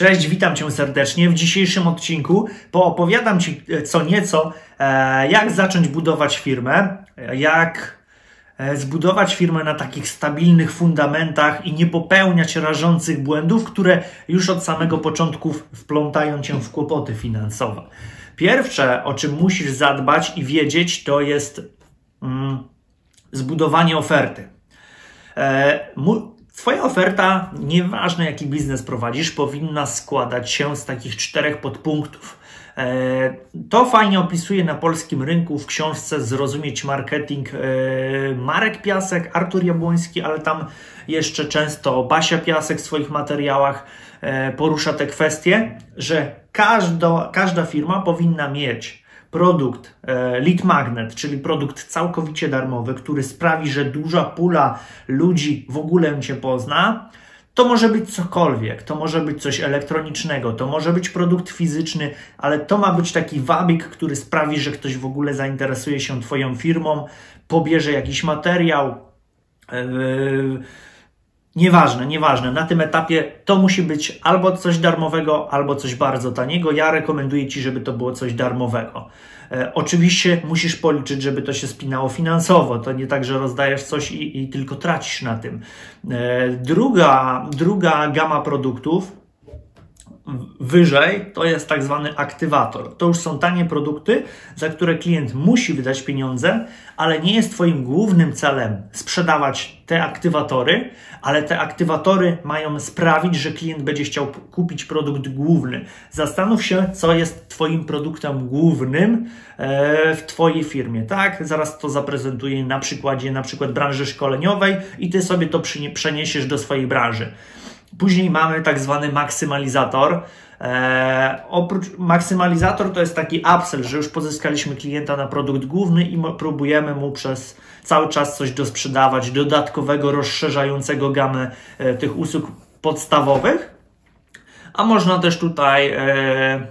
Cześć, witam Cię serdecznie. W dzisiejszym odcinku poopowiadam Ci e, co nieco, e, jak zacząć budować firmę, jak e, zbudować firmę na takich stabilnych fundamentach i nie popełniać rażących błędów, które już od samego początku wplątają Cię w kłopoty finansowe. Pierwsze, o czym musisz zadbać i wiedzieć, to jest mm, zbudowanie oferty. Twoja oferta, nieważne jaki biznes prowadzisz, powinna składać się z takich czterech podpunktów. E, to fajnie opisuje na polskim rynku w książce Zrozumieć marketing e, Marek Piasek, Artur Jabłoński, ale tam jeszcze często Basia Piasek w swoich materiałach e, porusza te kwestie, że każda, każda firma powinna mieć produkt e, lead magnet, czyli produkt całkowicie darmowy, który sprawi, że duża pula ludzi w ogóle Cię pozna, to może być cokolwiek, to może być coś elektronicznego, to może być produkt fizyczny, ale to ma być taki wabik, który sprawi, że ktoś w ogóle zainteresuje się Twoją firmą, pobierze jakiś materiał. Yy, Nieważne, nieważne. Na tym etapie to musi być albo coś darmowego, albo coś bardzo taniego. Ja rekomenduję Ci, żeby to było coś darmowego. E, oczywiście musisz policzyć, żeby to się spinało finansowo. To nie tak, że rozdajesz coś i, i tylko tracisz na tym. E, druga, druga gama produktów wyżej to jest tak zwany aktywator. To już są tanie produkty, za które klient musi wydać pieniądze, ale nie jest Twoim głównym celem sprzedawać te aktywatory, ale te aktywatory mają sprawić, że klient będzie chciał kupić produkt główny. Zastanów się, co jest Twoim produktem głównym e, w Twojej firmie. Tak, zaraz to zaprezentuję na przykładzie na przykład branży szkoleniowej i Ty sobie to przeniesiesz do swojej branży. Później mamy tak zwany maksymalizator. Eee, oprócz maksymalizator to jest taki upsell, że już pozyskaliśmy klienta na produkt główny i próbujemy mu przez cały czas coś dosprzedawać, dodatkowego, rozszerzającego gamę e, tych usług podstawowych. A można też tutaj e,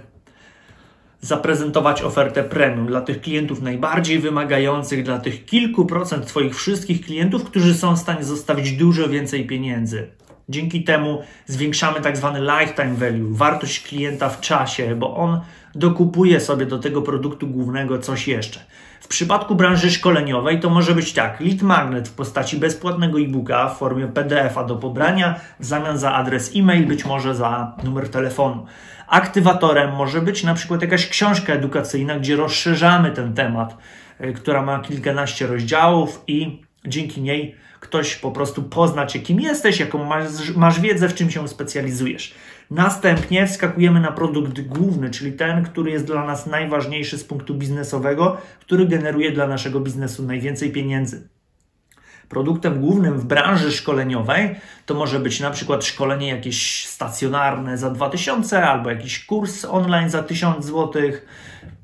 zaprezentować ofertę premium dla tych klientów najbardziej wymagających, dla tych kilku procent Twoich wszystkich klientów, którzy są w stanie zostawić dużo więcej pieniędzy. Dzięki temu zwiększamy tak zwany lifetime value, wartość klienta w czasie, bo on dokupuje sobie do tego produktu głównego coś jeszcze. W przypadku branży szkoleniowej to może być tak: lead magnet w postaci bezpłatnego e-booka w formie PDF-a do pobrania w zamian za adres e-mail, być może za numer telefonu. Aktywatorem może być na przykład jakaś książka edukacyjna, gdzie rozszerzamy ten temat, e, która ma kilkanaście rozdziałów i dzięki niej ktoś po prostu pozna Cię, kim jesteś, jaką masz, masz wiedzę, w czym się specjalizujesz. Następnie wskakujemy na produkt główny, czyli ten, który jest dla nas najważniejszy z punktu biznesowego, który generuje dla naszego biznesu najwięcej pieniędzy. Produktem głównym w branży szkoleniowej to może być na przykład szkolenie jakieś stacjonarne za 2000 albo jakiś kurs online za 1000 złotych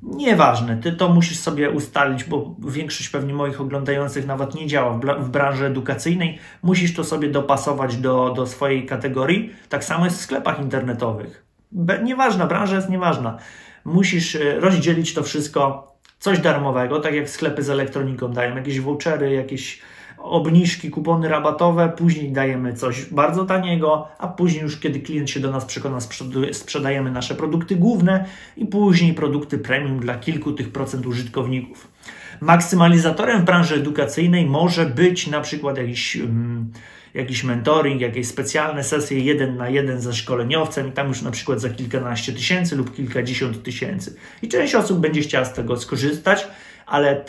Nieważne, ty to musisz sobie ustalić, bo większość pewnie moich oglądających nawet nie działa w, branży edukacyjnej. Musisz to sobie dopasować do, do swojej kategorii. Tak samo jest w sklepach internetowych. Be, nieważna, branża jest nieważna. Musisz e, rozdzielić to wszystko, coś darmowego, tak jak sklepy z elektroniką dają, jakieś vouchery, jakieś obniżki, kupony rabatowe, później dajemy coś bardzo taniego, a później już kiedy klient się do nas przekona, sprzedajemy nasze produkty główne i później produkty premium dla kilku tych procent użytkowników. Maksymalizatorem w branży edukacyjnej może być na przykład jakiś, um, jakiś mentoring, jakieś specjalne sesje jeden na jeden ze szkoleniowcem i tam już na przykład za kilkanaście tysięcy lub kilkadziesiąt tysięcy. I część osób będzie chciała z tego skorzystać, ale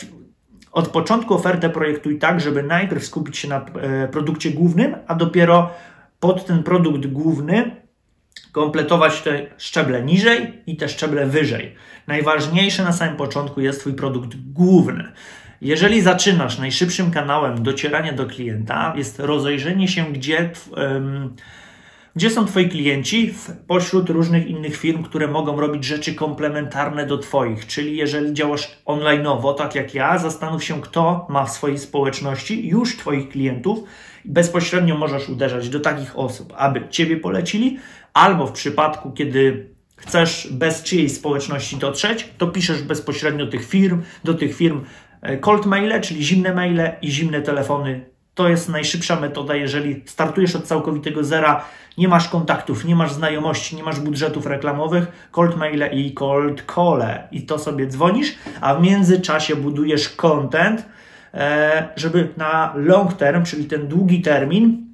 od początku ofertę projektuj tak, żeby najpierw skupić się na e, produkcie głównym, a dopiero pod ten produkt główny kompletować te szczeble niżej i te szczeble wyżej. Najważniejsze na samym początku jest Twój produkt główny. Jeżeli zaczynasz najszybszym kanałem docierania do klienta, jest rozejrzenie się, gdzie. Gdzie są Twoi klienci pośród różnych innych firm, które mogą robić rzeczy komplementarne do Twoich? Czyli jeżeli działasz onlineowo, tak jak ja, zastanów się, kto ma w swojej społeczności już Twoich klientów. Bezpośrednio możesz uderzać do takich osób, aby Ciebie polecili, albo w przypadku, kiedy chcesz bez czyjej społeczności dotrzeć, to piszesz bezpośrednio tych firm, do tych firm e, cold maile, czyli zimne maile i zimne telefony To jest najszybsza metoda, jeżeli startujesz od całkowitego zera, nie masz kontaktów, nie masz znajomości, nie masz budżetów reklamowych, cold maile i cold call i to sobie dzwonisz, a w międzyczasie budujesz content, e, żeby na long term, czyli ten długi termin,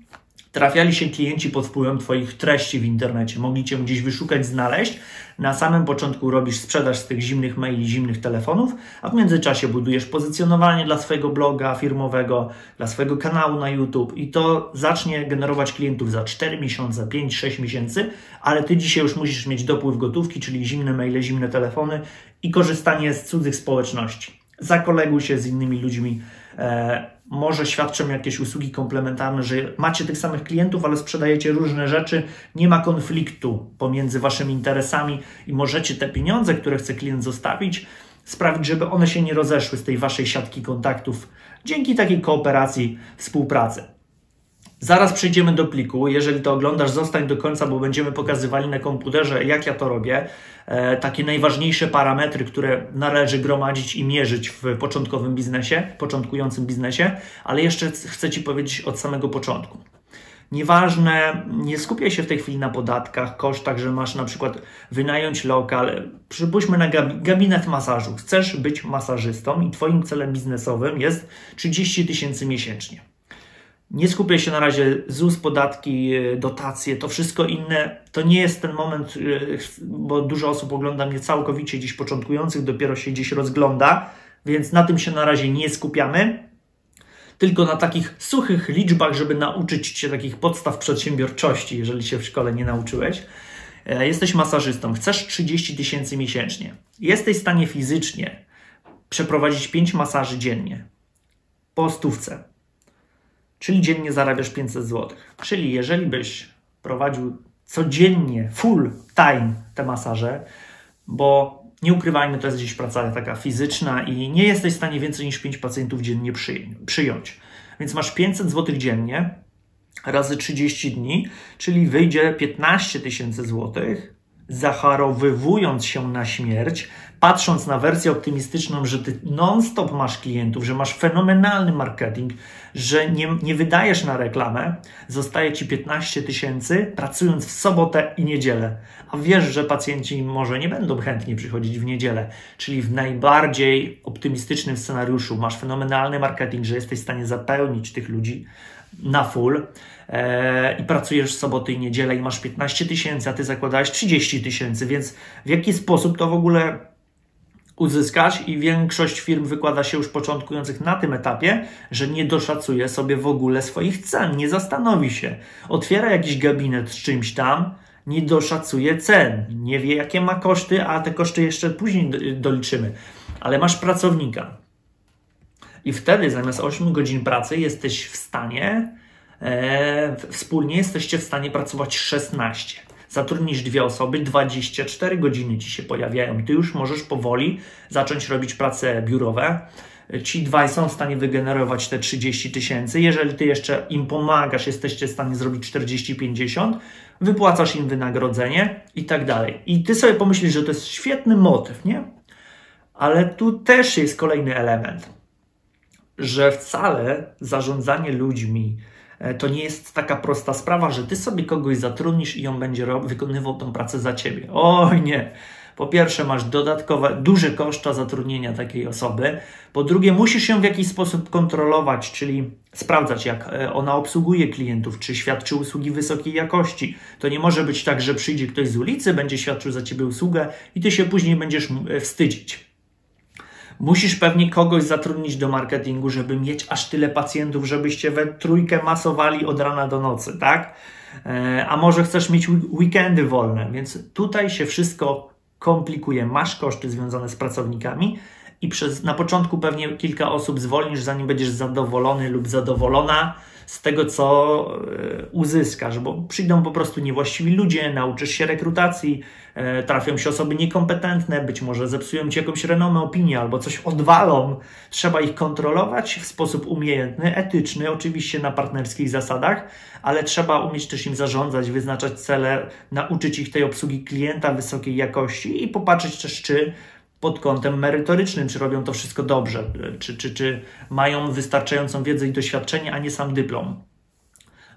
trafiali się klienci pod wpływem Twoich treści w internecie. Mogli Cię gdzieś wyszukać, znaleźć. Na samym początku robisz sprzedaż z tych zimnych maili, zimnych telefonów, a w międzyczasie budujesz pozycjonowanie dla swojego bloga firmowego, dla swojego kanału na YouTube i to zacznie generować klientów za 4 miesiące, 5-6 miesięcy, ale Ty dzisiaj już musisz mieć dopływ gotówki, czyli zimne maile, zimne telefony i korzystanie z cudzych społeczności. Zakoleguj się z innymi ludźmi, może świadczą jakieś usługi komplementarne, że macie tych samych klientów, ale sprzedajecie różne rzeczy, nie ma konfliktu pomiędzy waszymi interesami i możecie te pieniądze, które chce klient zostawić, sprawić, żeby one się nie rozeszły z tej waszej siatki kontaktów dzięki takiej kooperacji, współpracy. Zaraz przejdziemy do pliku. Jeżeli to oglądasz, zostań do końca, bo będziemy pokazywali na komputerze, jak ja to robię. E, takie najważniejsze parametry, które należy gromadzić i mierzyć w początkowym biznesie, początkującym biznesie, ale jeszcze chcę Ci powiedzieć od samego początku. Nieważne, nie skupiaj się w tej chwili na podatkach, kosztach, że masz na przykład wynająć lokal. Przypuśćmy na gabinet masażu. Chcesz być masażystą i Twoim celem biznesowym jest 30 tysięcy miesięcznie. Nie skupię się na razie ZUS, podatki, e, dotacje, to wszystko inne. To nie jest ten moment, e, bo dużo osób ogląda mnie całkowicie dziś początkujących, dopiero się gdzieś rozgląda, więc na tym się na razie nie skupiamy. Tylko na takich suchych liczbach, żeby nauczyć się takich podstaw przedsiębiorczości, jeżeli się w szkole nie nauczyłeś. E, jesteś masażystą, chcesz 30 tysięcy miesięcznie. Jesteś w stanie fizycznie przeprowadzić 5 masaży dziennie po stówce czyli dziennie zarabiasz 500 zł. Czyli jeżeli byś prowadził codziennie, full time te masaże, bo nie ukrywajmy, to jest gdzieś praca taka fizyczna i nie jesteś w stanie więcej niż 5 pacjentów dziennie przyjąć. Więc masz 500 zł dziennie razy 30 dni, czyli wyjdzie 15 tysięcy złotych, zacharowywując się na śmierć, patrząc na wersję optymistyczną, że ty non-stop masz klientów, że masz fenomenalny marketing, że nie, nie wydajesz na reklamę, zostaje ci 15 tysięcy pracując w sobotę i niedzielę. A wiesz, że pacjenci może nie będą chętnie przychodzić w niedzielę. Czyli w najbardziej optymistycznym scenariuszu masz fenomenalny marketing, że jesteś w stanie zapełnić tych ludzi na full e, i pracujesz w soboty i niedzielę i masz 15 tysięcy, a ty zakładałeś 30 tysięcy, więc w jaki sposób to w ogóle uzyskać i większość firm wykłada się już początkujących na tym etapie, że nie doszacuje sobie w ogóle swoich cen, nie zastanowi się. Otwiera jakiś gabinet z czymś tam, nie doszacuje cen, nie wie jakie ma koszty, a te koszty jeszcze później doliczymy. Ale masz pracownika. I wtedy zamiast 8 godzin pracy jesteś w stanie, e, wspólnie jesteście w stanie pracować 16 zatrudnisz dwie osoby, 24 godziny ci się pojawiają ty już możesz powoli zacząć robić prace biurowe. Ci dwaj są w stanie wygenerować te 30 tysięcy. Jeżeli ty jeszcze im pomagasz, jesteście w stanie zrobić 40-50, wypłacasz im wynagrodzenie i tak dalej. I ty sobie pomyślisz, że to jest świetny motyw, nie? Ale tu też jest kolejny element, że wcale zarządzanie ludźmi, to nie jest taka prosta sprawa, że ty sobie kogoś zatrudnisz i on będzie wykonywał tą pracę za ciebie. Oj nie. Po pierwsze, masz dodatkowe, duże koszta zatrudnienia takiej osoby. Po drugie, musisz ją w jakiś sposób kontrolować, czyli sprawdzać, jak e, ona obsługuje klientów, czy świadczy usługi wysokiej jakości. To nie może być tak, że przyjdzie ktoś z ulicy, będzie świadczył za ciebie usługę i ty się później będziesz e, wstydzić. Musisz pewnie kogoś zatrudnić do marketingu, żeby mieć aż tyle pacjentów, żebyście we trójkę masowali od rana do nocy, tak? E, a może chcesz mieć weekendy wolne, więc tutaj się wszystko komplikuje. Masz koszty związane z pracownikami i przez, na początku pewnie kilka osób zwolnisz, zanim będziesz zadowolony lub zadowolona z tego, co e, uzyskasz, bo przyjdą po prostu niewłaściwi ludzie, nauczysz się rekrutacji, e, trafią się osoby niekompetentne, być może zepsują ci jakąś renomę, opinię albo coś odwalą. Trzeba ich kontrolować w sposób umiejętny, etyczny, oczywiście na partnerskich zasadach, ale trzeba umieć też im zarządzać, wyznaczać cele, nauczyć ich tej obsługi klienta wysokiej jakości i popatrzeć też, czy pod kątem merytorycznym, czy robią to wszystko dobrze, czy, czy, czy mają wystarczającą wiedzę i doświadczenie, a nie sam dyplom.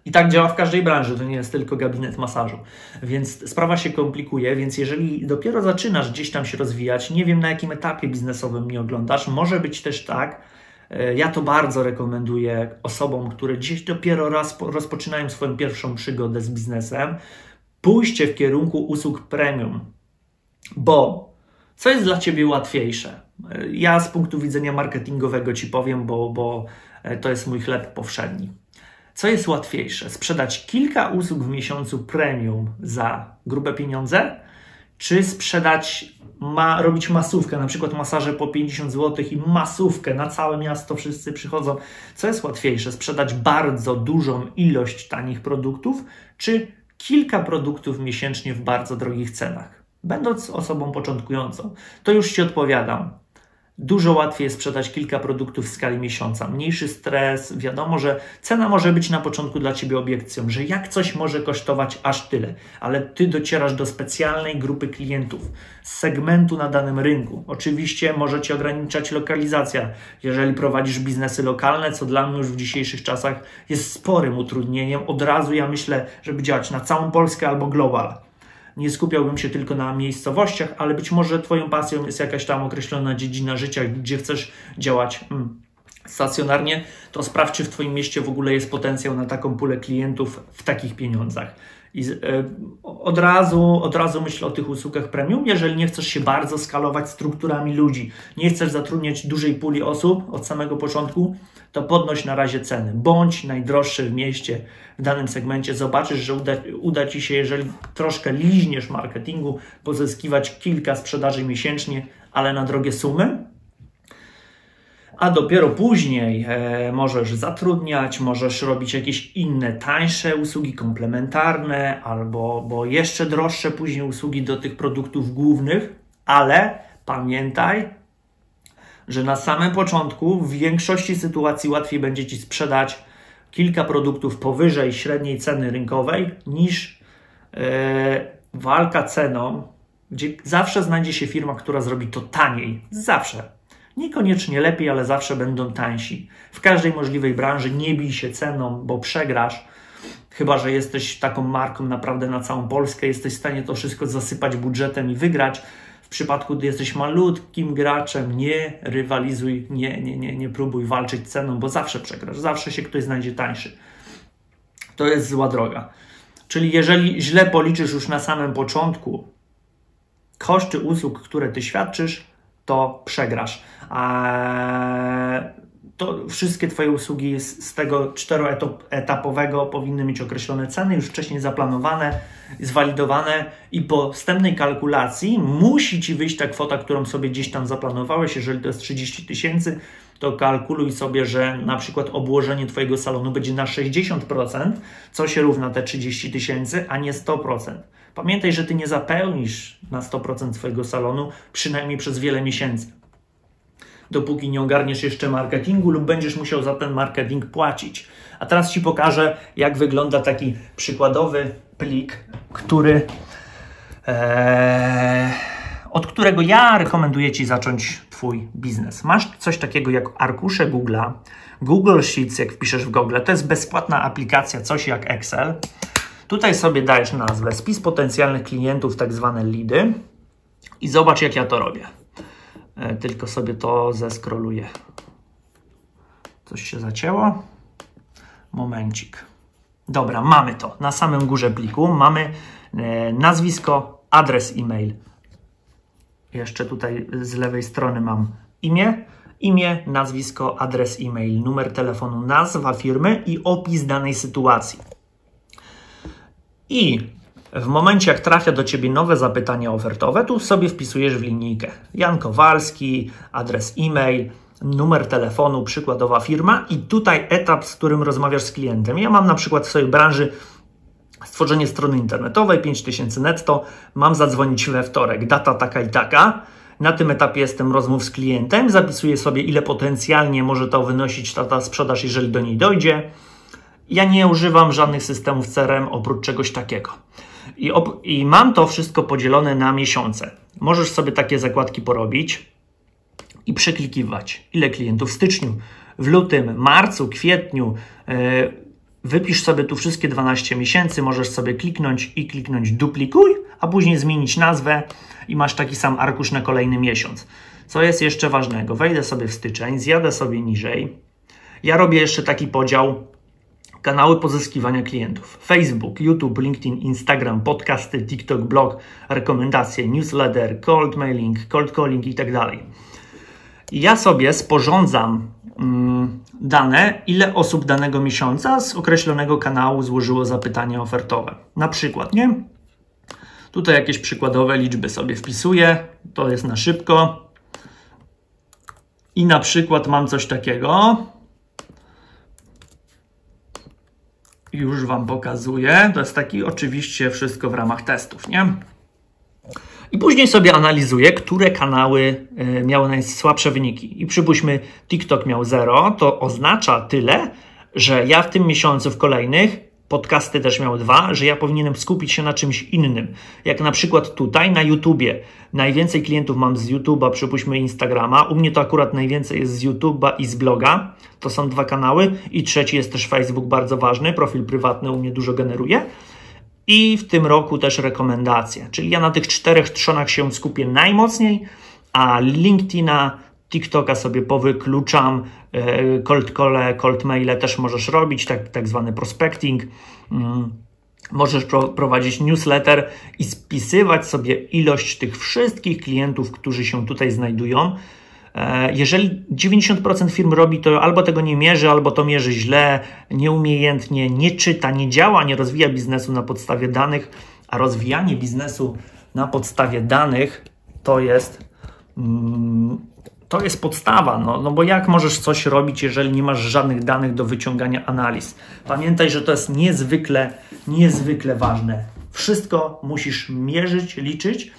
I tak działa w każdej branży, to nie jest tylko gabinet masażu. Więc sprawa się komplikuje, więc jeżeli dopiero zaczynasz gdzieś tam się rozwijać, nie wiem na jakim etapie biznesowym mnie oglądasz, może być też tak, e, ja to bardzo rekomenduję osobom, które gdzieś dopiero raz rozpoczynają swoją pierwszą przygodę z biznesem, pójście w kierunku usług premium. Bo co jest dla Ciebie łatwiejsze? Ja z punktu widzenia marketingowego Ci powiem, bo, bo e, to jest mój chleb powszedni. Co jest łatwiejsze? Sprzedać kilka usług w miesiącu premium za grube pieniądze, czy sprzedać, ma, robić masówkę, na przykład masaże po 50 zł i masówkę na całe miasto, wszyscy przychodzą. Co jest łatwiejsze? Sprzedać bardzo dużą ilość tanich produktów, czy kilka produktów miesięcznie w bardzo drogich cenach? Będąc osobą początkującą, to już Ci odpowiadam. Dużo łatwiej jest sprzedać kilka produktów w skali miesiąca. Mniejszy stres, wiadomo, że cena może być na początku dla Ciebie obiekcją, że jak coś może kosztować aż tyle, ale Ty docierasz do specjalnej grupy klientów, segmentu na danym rynku. Oczywiście może Cię ograniczać lokalizacja, jeżeli prowadzisz biznesy lokalne, co dla mnie już w dzisiejszych czasach jest sporym utrudnieniem. Od razu ja myślę, żeby działać na całą Polskę albo global nie skupiałbym się tylko na miejscowościach, ale być może Twoją pasją jest jakaś tam określona dziedzina życia, gdzie chcesz działać hmm, stacjonarnie, to sprawdź, czy w Twoim mieście w ogóle jest potencjał na taką pulę klientów w takich pieniądzach. I e, od razu, od razu myślę o tych usługach premium, jeżeli nie chcesz się bardzo skalować strukturami ludzi, nie chcesz zatrudniać dużej puli osób od samego początku, to podnoś na razie ceny. Bądź najdroższy w mieście w danym segmencie. Zobaczysz, że uda, uda Ci się, jeżeli troszkę liźniesz marketingu, pozyskiwać kilka sprzedaży miesięcznie, ale na drogie sumy, a dopiero później e, możesz zatrudniać, możesz robić jakieś inne, tańsze usługi komplementarne albo bo jeszcze droższe później usługi do tych produktów głównych, ale pamiętaj, że na samym początku w większości sytuacji łatwiej będzie Ci sprzedać kilka produktów powyżej średniej ceny rynkowej niż e, walka ceną, gdzie zawsze znajdzie się firma, która zrobi to taniej. Zawsze. Niekoniecznie lepiej, ale zawsze będą tańsi. W każdej możliwej branży nie bij się ceną, bo przegrasz. Chyba, że jesteś taką marką naprawdę na całą Polskę, jesteś w stanie to wszystko zasypać budżetem i wygrać. W przypadku, gdy jesteś malutkim graczem, nie rywalizuj, nie, nie, nie, nie próbuj walczyć ceną, bo zawsze przegrasz, zawsze się ktoś znajdzie tańszy. To jest zła droga. Czyli jeżeli źle policzysz już na samym początku koszty usług, które ty świadczysz, to przegrasz. To wszystkie Twoje usługi z tego czteroetapowego powinny mieć określone ceny, już wcześniej zaplanowane, zwalidowane i po wstępnej kalkulacji musi Ci wyjść ta kwota, którą sobie gdzieś tam zaplanowałeś. Jeżeli to jest 30 tysięcy, to kalkuluj sobie, że na przykład obłożenie Twojego salonu będzie na 60%, co się równa te 30 tysięcy, a nie 100%. Pamiętaj, że ty nie zapełnisz na 100% swojego salonu przynajmniej przez wiele miesięcy. Dopóki nie ogarniesz jeszcze marketingu lub będziesz musiał za ten marketing płacić. A teraz Ci pokażę, jak wygląda taki przykładowy plik, który, ee, od którego ja rekomenduję Ci zacząć Twój biznes. Masz coś takiego jak arkusze Google'a, Google Sheets, jak wpiszesz w Google. To jest bezpłatna aplikacja, coś jak Excel. Tutaj sobie dajesz nazwę, spis potencjalnych klientów, tak zwane lidy i zobacz jak ja to robię. E, tylko sobie to zeskroluję. Coś się zacięło. Momencik. Dobra, mamy to. Na samym górze pliku mamy e, nazwisko, adres e-mail. Jeszcze tutaj z lewej strony mam imię, imię, nazwisko, adres e-mail, numer telefonu, nazwa firmy i opis danej sytuacji. I w momencie, jak trafia do Ciebie nowe zapytanie ofertowe, tu sobie wpisujesz w linijkę Jan Kowalski, adres e-mail, numer telefonu, przykładowa firma i tutaj etap, z którym rozmawiasz z klientem. Ja mam na przykład w swojej branży stworzenie strony internetowej, 5000 netto, mam zadzwonić we wtorek, data taka i taka. Na tym etapie jestem rozmów z klientem, zapisuję sobie ile potencjalnie może to wynosić ta sprzedaż, jeżeli do niej dojdzie ja nie używam żadnych systemów CRM oprócz czegoś takiego. I, I, mam to wszystko podzielone na miesiące. możesz sobie takie zakładki porobić i przeklikiwać, ile klientów w styczniu, w lutym, marcu, kwietniu. E, wypisz sobie tu wszystkie 12 miesięcy, możesz sobie kliknąć i kliknąć duplikuj, a później zmienić nazwę i masz taki sam arkusz na kolejny miesiąc. Co jest jeszcze ważnego? Wejdę sobie w styczeń, zjadę sobie niżej. Ja robię jeszcze taki podział kanały pozyskiwania klientów: Facebook, YouTube, LinkedIn, Instagram, podcasty, TikTok, blog, rekomendacje, newsletter, cold mailing, cold calling itd. Tak ja sobie sporządzam mm, dane, ile osób danego miesiąca z określonego kanału złożyło zapytanie ofertowe. Na przykład, nie? Tutaj jakieś przykładowe liczby sobie wpisuję, to jest na szybko. I na przykład mam coś takiego. Już Wam pokazuję. To jest taki oczywiście wszystko w ramach testów, nie? I później sobie analizuję, które kanały e, miały najsłabsze wyniki. I przypuśćmy, TikTok miał 0, to oznacza tyle, że ja w tym miesiącu, w kolejnych, podcasty też miały dwa, że ja powinienem skupić się na czymś innym. Jak na przykład tutaj na YouTubie. Najwięcej klientów mam z YouTube'a, przypuśćmy Instagrama. U mnie to akurat najwięcej jest z YouTube'a i z bloga. To są dwa kanały. I trzeci jest też Facebook, bardzo ważny. Profil prywatny u mnie dużo generuje. I w tym roku też rekomendacje. Czyli ja na tych czterech trzonach się skupię najmocniej, a LinkedIna, TikToka sobie powykluczam, e, cold call, cold maile też możesz robić, tak, tak zwany prospecting. Mm, możesz pro, prowadzić newsletter i spisywać sobie ilość tych wszystkich klientów, którzy się tutaj znajdują. E, jeżeli 90% firm robi to, albo tego nie mierzy, albo to mierzy źle, nieumiejętnie, nie czyta, nie działa, nie rozwija biznesu na podstawie danych, a rozwijanie biznesu na podstawie danych to jest. Mm, to jest podstawa, no, no bo jak możesz coś robić, jeżeli nie masz żadnych danych do wyciągania analiz? Pamiętaj, że to jest niezwykle, niezwykle ważne. Wszystko musisz mierzyć, liczyć,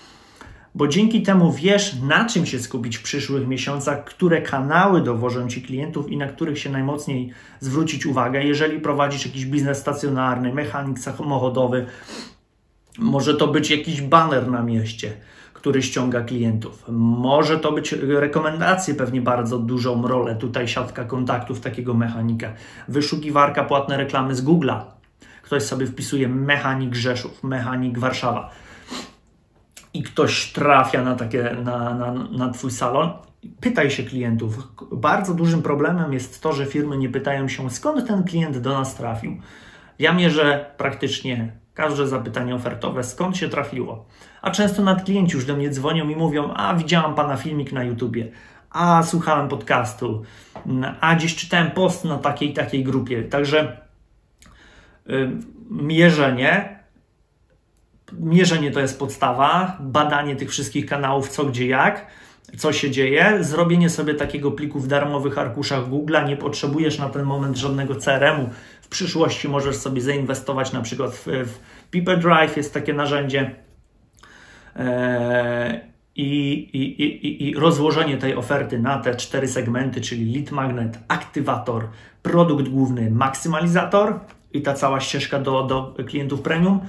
bo dzięki temu wiesz, na czym się skupić w przyszłych miesiącach, które kanały dowożą ci klientów i na których się najmocniej zwrócić uwagę. Jeżeli prowadzisz jakiś biznes stacjonarny, mechanik samochodowy, może to być jakiś baner na mieście który ściąga klientów. Może to być rekomendacje, pewnie bardzo dużą rolę, tutaj siatka kontaktów takiego mechanika. Wyszukiwarka płatne reklamy z Google'a. Ktoś sobie wpisuje mechanik Rzeszów, mechanik Warszawa i ktoś trafia na, takie, na, na, na Twój salon, pytaj się klientów. Bardzo dużym problemem jest to, że firmy nie pytają się, skąd ten klient do nas trafił. Ja mierzę praktycznie każde zapytanie ofertowe, skąd się trafiło. A często nad klienci już do mnie dzwonią i mówią: A widziałam pana filmik na YouTubie, a słuchałem podcastu, a gdzieś czytałem post na takiej takiej grupie. Także yy, mierzenie. Mierzenie to jest podstawa, badanie tych wszystkich kanałów, co, gdzie, jak, co się dzieje, zrobienie sobie takiego pliku w darmowych arkuszach Google'a. Nie potrzebujesz na ten moment żadnego CRM-u. W przyszłości możesz sobie zainwestować na przykład w, w People Drive, jest takie narzędzie E, I, i, i, i, rozłożenie tej oferty na te cztery segmenty, czyli lead magnet, aktywator, produkt główny, maksymalizator i ta cała ścieżka do, do klientów premium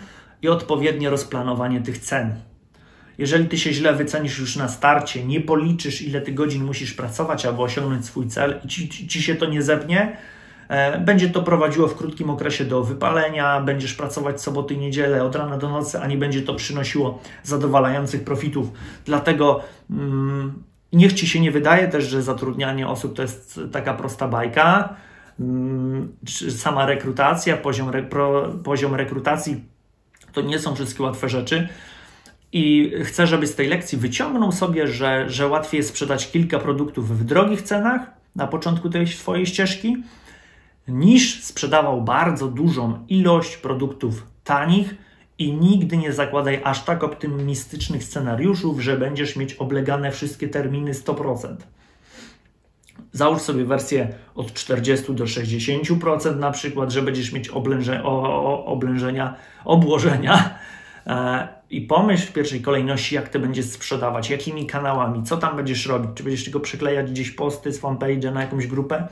i odpowiednie rozplanowanie tych cen. Jeżeli ty się źle wycenisz już na starcie, nie policzysz, ile ty godzin musisz pracować, aby osiągnąć swój cel i ci, ci, ci się to nie zepnie, będzie to prowadziło w krótkim okresie do wypalenia, będziesz pracować soboty i niedzielę od rana do nocy, a nie będzie to przynosiło zadowalających profitów. Dlatego mm, niech ci się nie wydaje też, że zatrudnianie osób to jest taka prosta bajka. Mm, sama rekrutacja, poziom, poziom rekrutacji to nie są wszystkie łatwe rzeczy. I chcę, żebyś z tej lekcji wyciągnął sobie, że, że łatwiej jest sprzedać kilka produktów w drogich cenach na początku tej swojej ścieżki, niż sprzedawał bardzo dużą ilość produktów tanich i nigdy nie zakładaj aż tak optymistycznych scenariuszów, że będziesz mieć oblegane wszystkie terminy 100%. Załóż sobie wersję od 40 do 60% na przykład, że będziesz mieć oblęże, o, oblężenia, obłożenia e, i pomyśl w pierwszej kolejności, jak ty będziesz sprzedawać, jakimi kanałami, co tam będziesz robić, czy będziesz tylko przyklejać gdzieś posty z fanpage na jakąś grupę,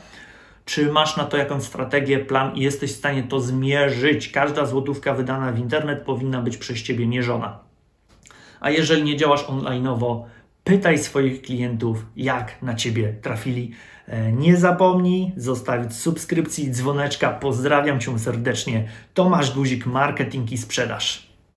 czy masz na to jakąś strategię, plan i jesteś w stanie to zmierzyć? Każda złotówka wydana w internet powinna być przez ciebie mierzona. A jeżeli nie działasz online'owo, pytaj swoich klientów, jak na ciebie trafili. E, nie zapomnij zostawić subskrypcji, dzwoneczka. Pozdrawiam cię serdecznie. Tomasz Guzik, marketing i sprzedaż.